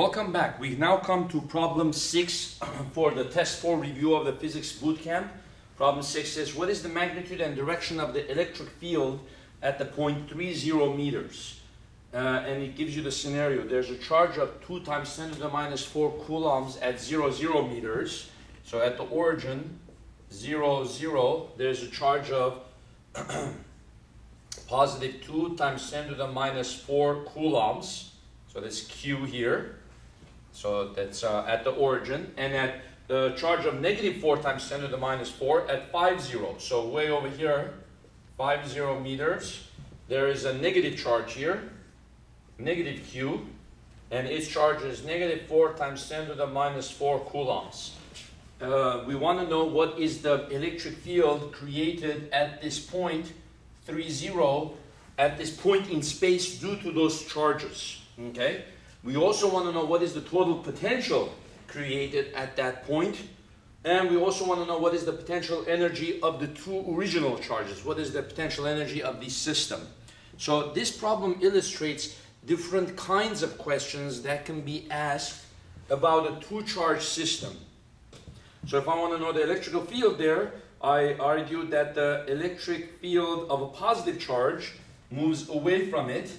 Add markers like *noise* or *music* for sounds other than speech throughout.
Welcome back. We've now come to problem six *clears throat* for the test four review of the physics boot camp. Problem six says, what is the magnitude and direction of the electric field at the point 30 meters? Uh, and it gives you the scenario. There's a charge of 2 times 10 to the minus 4 coulombs at 0, 0 meters. So at the origin, 0, 0, there's a charge of *clears throat* positive 2 times 10 to the minus 4 coulombs. So this Q here. So that's uh, at the origin. And at the charge of negative 4 times 10 to the minus 4 at 5, 0. So way over here, 5, 0 meters. There is a negative charge here, negative Q. And its charge is negative 4 times 10 to the minus 4 coulombs. Uh, we want to know what is the electric field created at this point, 3, 0, at this point in space due to those charges. Okay? We also want to know what is the total potential created at that point. And we also want to know what is the potential energy of the two original charges. What is the potential energy of the system? So this problem illustrates different kinds of questions that can be asked about a two-charge system. So if I want to know the electrical field there, I argued that the electric field of a positive charge moves away from it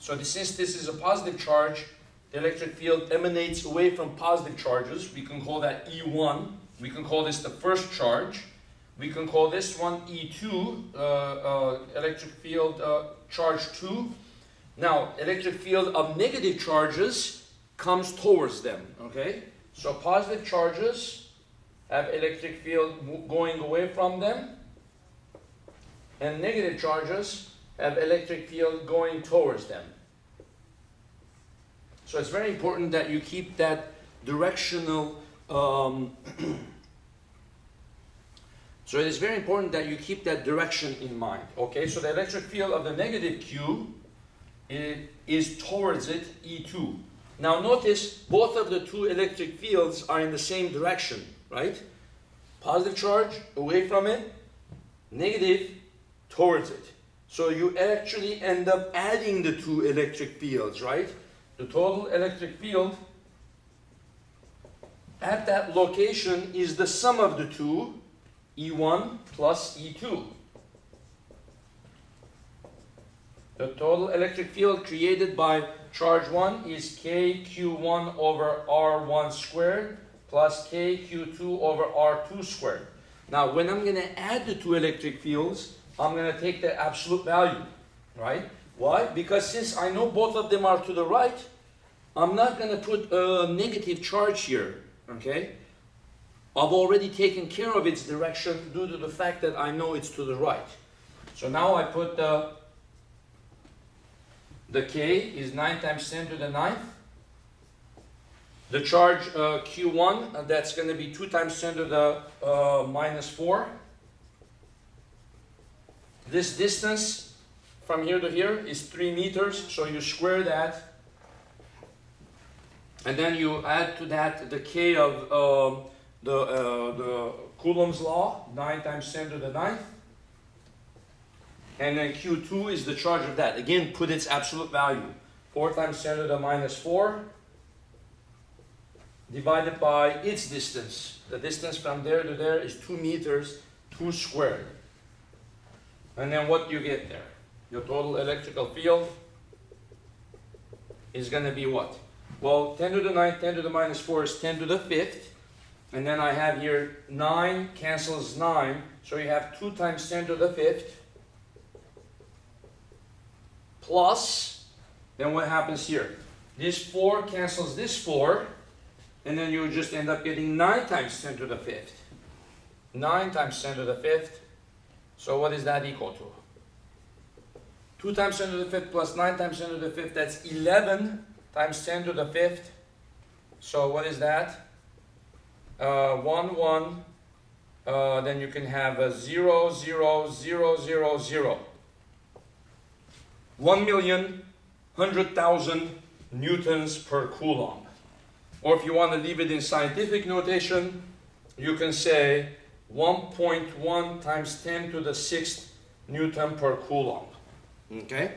so since this is a positive charge, the electric field emanates away from positive charges. We can call that E1. We can call this the first charge. We can call this one E2, uh, uh, electric field uh, charge 2. Now, electric field of negative charges comes towards them, okay? So positive charges have electric field going away from them, and negative charges have electric field going towards them. So it's very important that you keep that directional um, *clears throat* so it is very important that you keep that direction in mind. Okay, so the electric field of the negative Q is towards it, E2. Now notice both of the two electric fields are in the same direction, right? Positive charge away from it, negative towards it. So you actually end up adding the two electric fields, right? The total electric field at that location is the sum of the two, E1 plus E2. The total electric field created by charge 1 is KQ1 over R1 squared plus KQ2 over R2 squared. Now, when I'm going to add the two electric fields, I'm going to take the absolute value, right? Why? Because since I know both of them are to the right, I'm not going to put a negative charge here, okay? I've already taken care of its direction due to the fact that I know it's to the right. So now I put the, the K is 9 times 10 to the 9th. The charge uh, Q1, uh, that's going to be 2 times 10 to the uh, minus 4. This distance from here to here is 3 meters, so you square that. And then you add to that the k of uh, the, uh, the Coulomb's law, 9 times 10 to the 9th. And then Q2 is the charge of that. Again, put its absolute value. 4 times 10 to the minus 4 divided by its distance. The distance from there to there is 2 meters, 2 squared. And then what do you get there? Your total electrical field is going to be what? Well, 10 to the 9th, 10 to the minus 4 is 10 to the 5th. And then I have here 9 cancels 9. So you have 2 times 10 to the 5th. Plus, then what happens here? This 4 cancels this 4. And then you just end up getting 9 times 10 to the 5th. 9 times 10 to the 5th so what is that equal to? 2 times 10 to the 5th plus 9 times 10 to the 5th, that's 11 times 10 to the 5th. So what is that? Uh, 1, 1. Uh, then you can have a 0, 0, 0, 0, 0. 1 million, 100,000 newtons per coulomb. Or if you want to leave it in scientific notation, you can say 1.1 times 10 to the 6th Newton per Coulomb. Okay?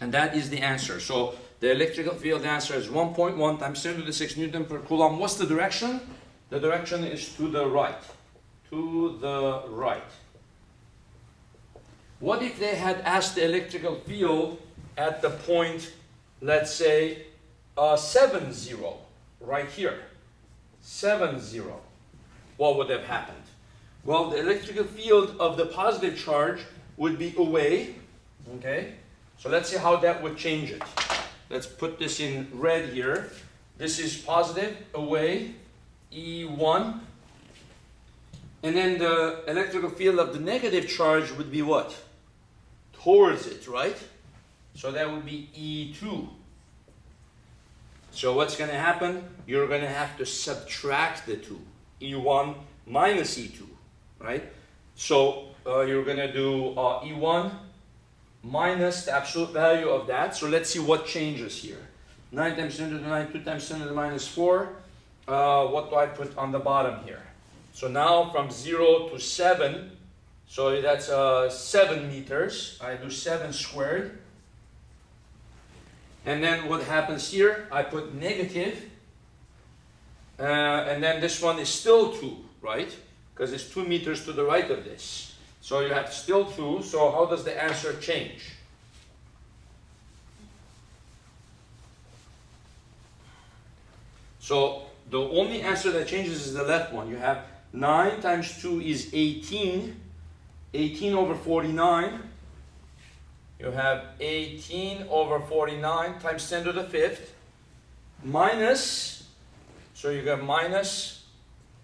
And that is the answer. So The electrical field answer is 1.1 times 10 to the 6 Newton per Coulomb. What's the direction? The direction is to the right. To the right. What if they had asked the electrical field at the point, let's say, uh, 7, 0, right here? 7, 0. What would have happened? Well, the electrical field of the positive charge would be away, okay? So let's see how that would change it. Let's put this in red here. This is positive, away, E1. And then the electrical field of the negative charge would be what? Towards it, right? So that would be E2. So what's going to happen? You're going to have to subtract the two. E1 minus E2, right? So uh, you're going to do uh, E1 minus the absolute value of that. So let's see what changes here. 9 times 10 to the 9, 2 times 10 to the minus 4. Uh, what do I put on the bottom here? So now from 0 to 7, so that's uh, 7 meters. I do 7 squared. And then what happens here? I put negative. Uh, and then this one is still 2, right? Because it's 2 meters to the right of this. So you have still 2. So how does the answer change? So the only answer that changes is the left one. You have 9 times 2 is 18. 18 over 49. You have 18 over 49 times 10 to the fifth. Minus, so you got minus,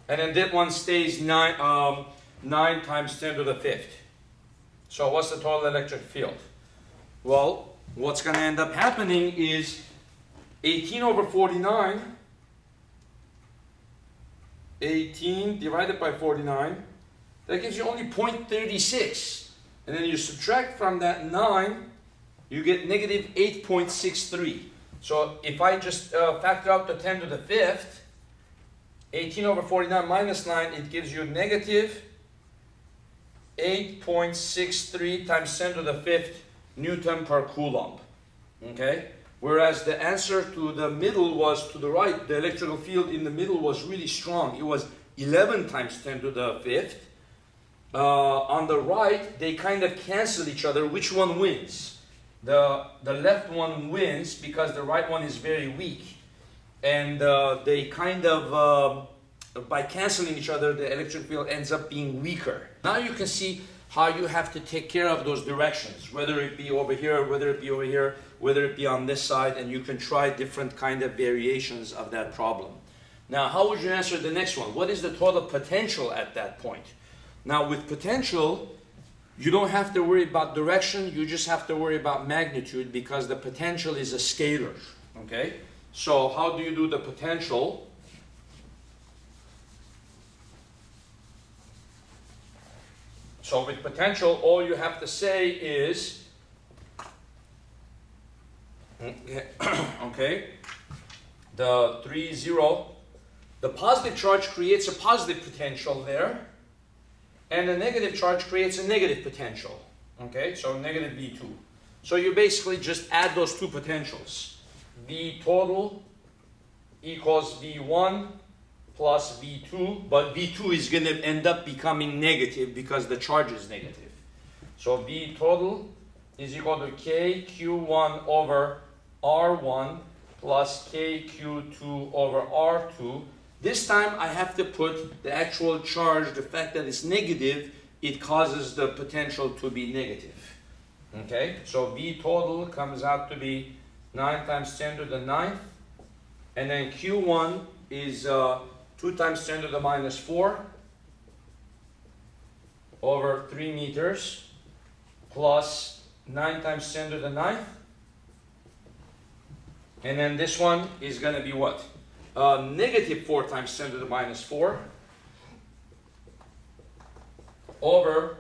and then that one stays 9, um, 9 times 10 to the fifth. So what's the total electric field? Well, what's going to end up happening is 18 over 49, 18 divided by 49, that gives you only 0.36. And then you subtract from that 9, you get negative 8.63. So if I just uh, factor out the 10 to the fifth, 18 over 49 minus 9, it gives you negative 8.63 times 10 to the fifth Newton per Coulomb. Okay? Whereas the answer to the middle was to the right, the electrical field in the middle was really strong. It was 11 times 10 to the fifth. Uh, on the right, they kind of cancel each other. Which one wins? The, the left one wins because the right one is very weak. And uh, they kind of uh, by canceling each other, the electric field ends up being weaker. Now you can see how you have to take care of those directions, whether it be over here, whether it be over here, whether it be on this side, and you can try different kind of variations of that problem. Now, how would you answer the next one? What is the total potential at that point? Now, with potential, you don't have to worry about direction, you just have to worry about magnitude because the potential is a scalar, okay? So how do you do the potential? So with potential, all you have to say is, okay, the 3, 0, the positive charge creates a positive potential there, and the negative charge creates a negative potential, okay, so negative V2. So you basically just add those two potentials. V total equals V1 plus V2, but V2 is going to end up becoming negative because the charge is negative. So V total is equal to KQ1 over R1 plus KQ2 over R2. This time I have to put the actual charge, the fact that it's negative, it causes the potential to be negative. Okay, so V total comes out to be 9 times 10 to the 9th. And then Q1 is uh, 2 times 10 to the minus 4 over 3 meters plus 9 times 10 to the 9th. And then this one is going to be what? Uh, negative 4 times 10 to the minus 4 over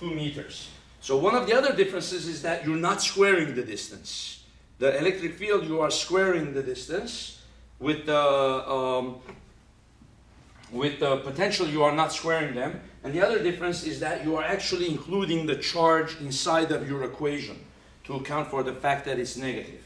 2 meters. So one of the other differences is that you're not squaring the distance. The electric field, you are squaring the distance with the um, with the potential you are not squaring them. And the other difference is that you are actually including the charge inside of your equation to account for the fact that it's negative.